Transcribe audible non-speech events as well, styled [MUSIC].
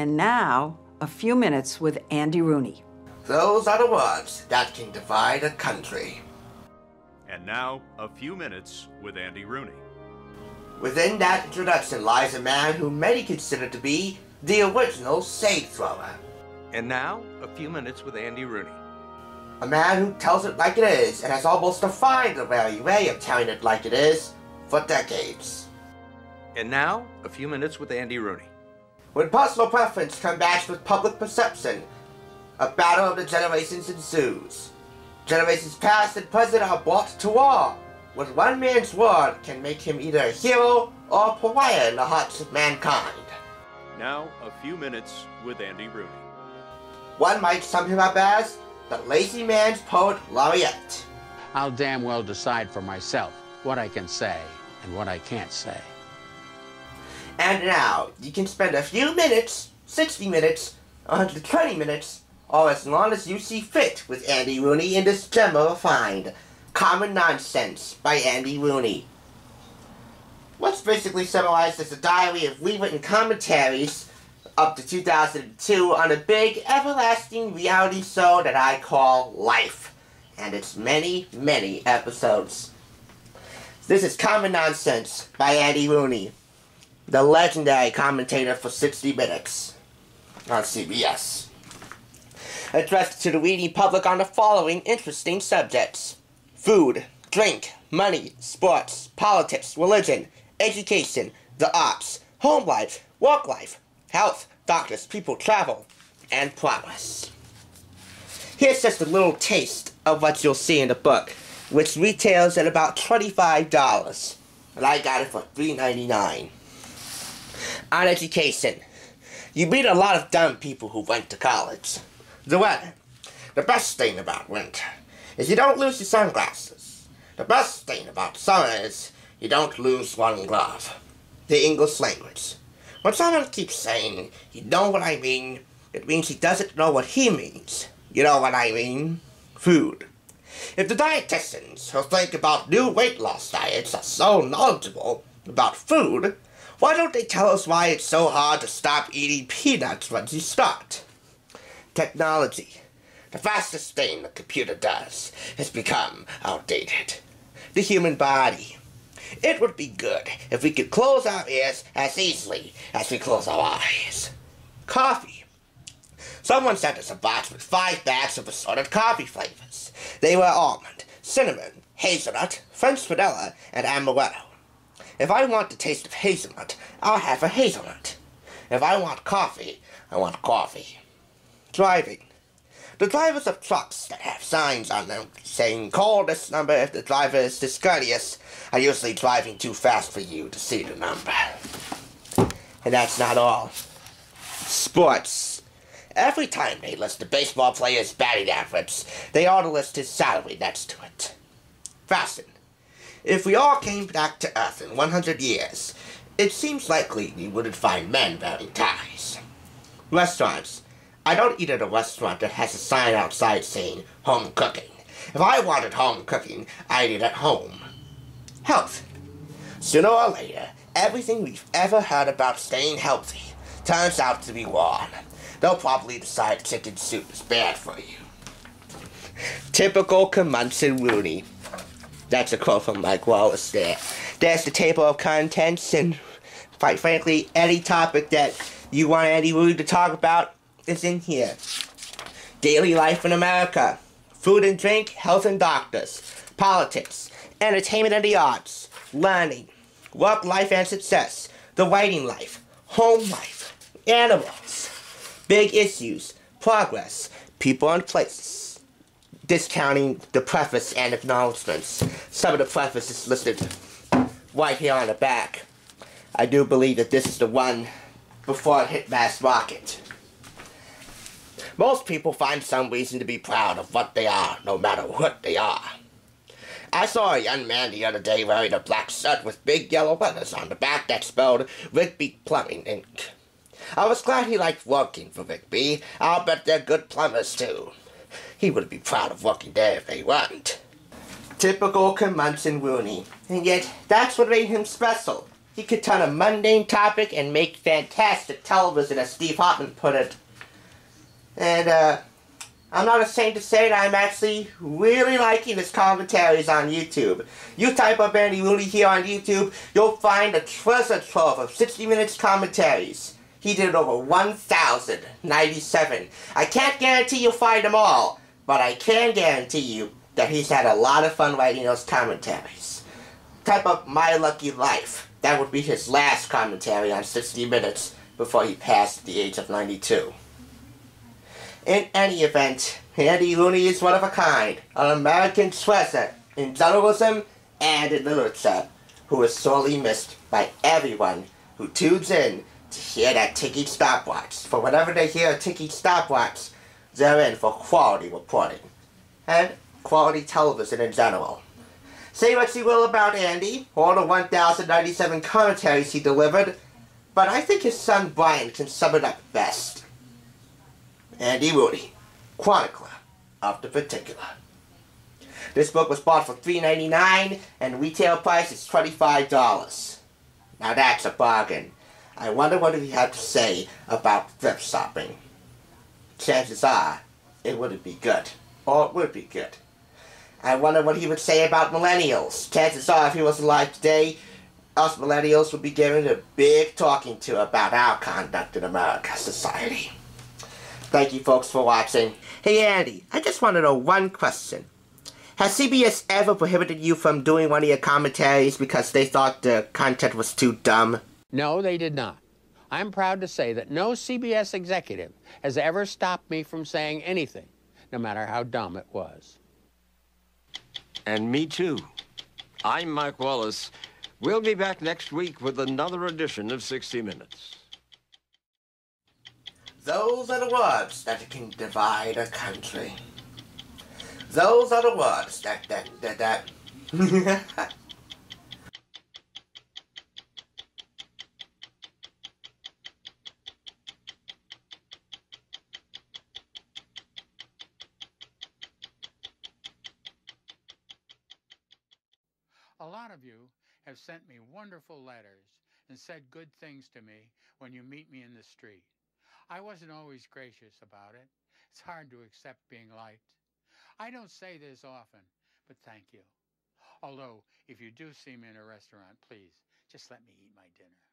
And now, a few minutes with Andy Rooney. Those are the words that can divide a country. And now, a few minutes with Andy Rooney. Within that introduction lies a man who many consider to be the original sage thrower. And now, a few minutes with Andy Rooney. A man who tells it like it is and has almost defined the very way of telling it like it is for decades. And now, a few minutes with Andy Rooney. When personal preference combats with public perception, a battle of the generations ensues. Generations past and present are brought to war. With one man's word can make him either a hero or a pariah in the hearts of mankind. Now, a few minutes with Andy Rooney. One might sum him up as the lazy man's poet laureate. I'll damn well decide for myself what I can say and what I can't say. And now, you can spend a few minutes, 60 minutes, 120 minutes, or as long as you see fit with Andy Rooney in this gem of a find, Common Nonsense by Andy Rooney. What's basically summarized as a diary of rewritten commentaries up to 2002 on a big, everlasting reality show that I call Life, and its many, many episodes. This is Common Nonsense by Andy Rooney, the legendary commentator for 60 Minutes on CBS. Addressed to the reading public on the following interesting subjects food, drink, money, sports, politics, religion, education, the arts, home life, work life, health, doctors, people, travel, and progress. Here's just a little taste of what you'll see in the book, which retails at about $25, and I got it for $3.99. On education, you meet a lot of dumb people who went to college. The weather. The best thing about winter is you don't lose your sunglasses. The best thing about summer is you don't lose one glove. The English language. When someone keeps saying, you know what I mean, it means he doesn't know what he means. You know what I mean? Food. If the dietitians who think about new weight loss diets are so knowledgeable about food, why don't they tell us why it's so hard to stop eating peanuts once you start? Technology. The fastest thing the computer does has become outdated. The human body. It would be good if we could close our ears as easily as we close our eyes. Coffee. Someone sent us a box with five bags of assorted coffee flavors. They were almond, cinnamon, hazelnut, French vanilla, and amaretto. If I want the taste of hazelnut, I'll have a hazelnut. If I want coffee, I want coffee. Driving. The drivers of trucks that have signs on them saying call this number if the driver is discourteous are usually driving too fast for you to see the number. And that's not all. Sports. Every time they list a baseball player's batting average, they ought to list his salary next to it. Fasten. If we all came back to Earth in 100 years, it seems likely we wouldn't find men wearing ties. Restaurants. I don't eat at a restaurant that has a sign outside saying home cooking. If I wanted home cooking, I'd eat at home. Health. Sooner or later, everything we've ever heard about staying healthy turns out to be wrong. They'll probably decide chicken soup is bad for you. Typical Comunson Rooney. That's a quote from Mike Wallace there. There's the table of contents, and quite frankly, any topic that you want Andy Rooney to talk about is in here. Daily life in America, food and drink, health and doctors, politics, entertainment and the arts, learning, work life and success, the writing life, home life, animals, big issues, progress, people and places. Discounting the preface and acknowledgments. Some of the preface is listed right here on the back. I do believe that this is the one before it hit mass market. Most people find some reason to be proud of what they are, no matter what they are. I saw a young man the other day wearing a black shirt with big yellow letters on the back that spelled Rigby Plumbing Inc. I was glad he liked working for Rigby. I'll bet they're good plumbers too. He would be proud of working there if they weren't. Typical Comunson Rooney. And yet, that's what made him special. He could turn a mundane topic and make fantastic television, as Steve Hartman put it. And, uh, I'm not ashamed to say that I'm actually really liking his commentaries on YouTube. You type up Andy Rooney here on YouTube, you'll find a treasure trove of 60 minutes commentaries. He did over 1,097. I can't guarantee you'll find them all, but I can guarantee you that he's had a lot of fun writing those commentaries. Type up My Lucky Life. That would be his last commentary on 60 Minutes before he passed the age of 92. In any event, Andy Rooney is one of a kind, an American treasure in journalism and in literature, who is sorely missed by everyone who tunes in to hear that ticking stopwatch. For whenever they hear a ticking stopwatch, they're in for quality reporting and quality television in general. Say what you will about Andy, or the 1,097 commentaries he delivered, but I think his son Brian can sum it up best. Andy Rooney, Chronicler of the Particular. This book was bought for $3.99 and retail price is $25. Now that's a bargain. I wonder what he had to say about thrift shopping. Chances are, it wouldn't be good. Or it would be good. I wonder what he would say about millennials. Chances are, if he was alive today, us millennials would be given a big talking to about our conduct in America society. Thank you folks for watching. Hey Andy, I just want to know one question. Has CBS ever prohibited you from doing one of your commentaries because they thought the content was too dumb? No, they did not. I'm proud to say that no CBS executive has ever stopped me from saying anything, no matter how dumb it was. And me too. I'm Mike Wallace. We'll be back next week with another edition of 60 Minutes. Those are the words that can divide a country. Those are the words that that that that. [LAUGHS] A lot of you have sent me wonderful letters and said good things to me when you meet me in the street. I wasn't always gracious about it. It's hard to accept being liked. I don't say this often, but thank you. Although, if you do see me in a restaurant, please just let me eat my dinner.